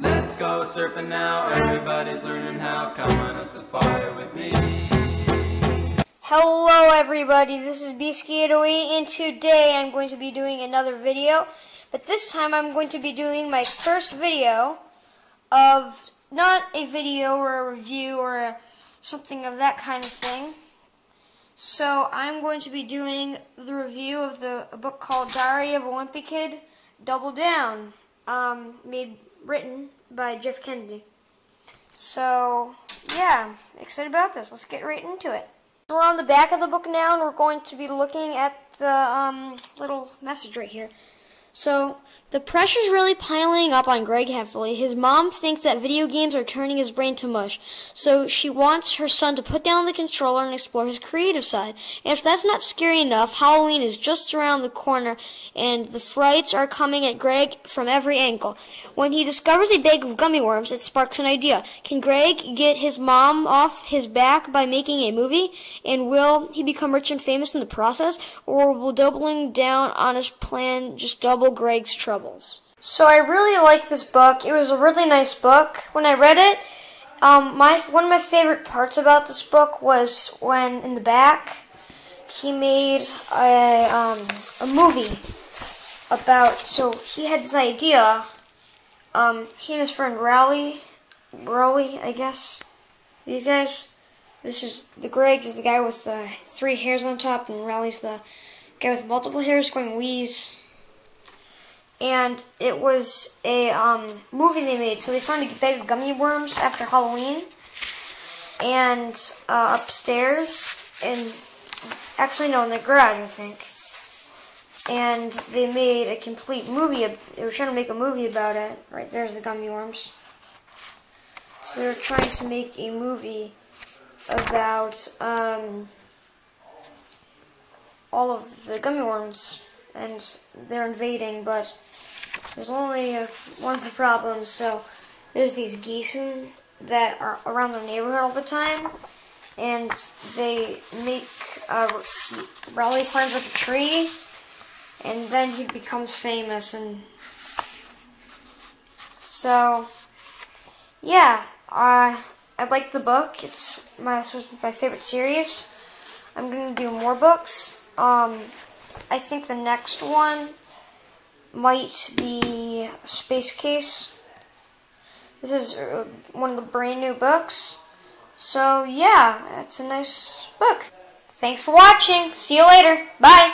Let's go surfing now. Everybody's learning how. Come on a safari with me. Hello everybody, this is Bski 808 and today I'm going to be doing another video. But this time I'm going to be doing my first video of not a video or a review or a, something of that kind of thing. So I'm going to be doing the review of the book called Diary of a Wimpy Kid, Double Down, um, made written by Jeff Kinney. So yeah, excited about this. Let's get right into it. We're on the back of the book now, and we're going to be looking at the um, little message right here. So, the pressure's really piling up on Greg heavily. His mom thinks that video games are turning his brain to mush, so she wants her son to put down the controller and explore his creative side. And if that's not scary enough, Halloween is just around the corner, and the frights are coming at Greg from every angle. When he discovers a bag of gummy worms, it sparks an idea. Can Greg get his mom off his back by making a movie? And will he become rich and famous in the process? Or will doubling down on his plan just double Greg's So I really like this book. It was a really nice book. When I read it, um, my one of my favorite parts about this book was when in the back he made a um, a movie about. So he had this idea. Um, he and his friend Rowley, Rowley, I guess. These guys. This is the Greg is the guy with the three hairs on top, and Rowley's the guy with multiple hairs going wheeze and it was a um, movie they made. So they found a bag of gummy worms after Halloween, and uh, upstairs, and actually no, in the garage, I think. And they made a complete movie. They were trying to make a movie about it. Right there's the gummy worms. So they were trying to make a movie about um, all of the gummy worms and they're invading, but there's only one of the problems. So there's these geese that are around the neighborhood all the time, and they make uh, Rowley climbs up a tree, and then he becomes famous, and so yeah, uh, I like the book. It's my my favorite series. I'm gonna do more books. Um, I think the next one might be Space Case. This is uh, one of the brand new books. So yeah, it's a nice book. Thanks for watching. See you later. Bye.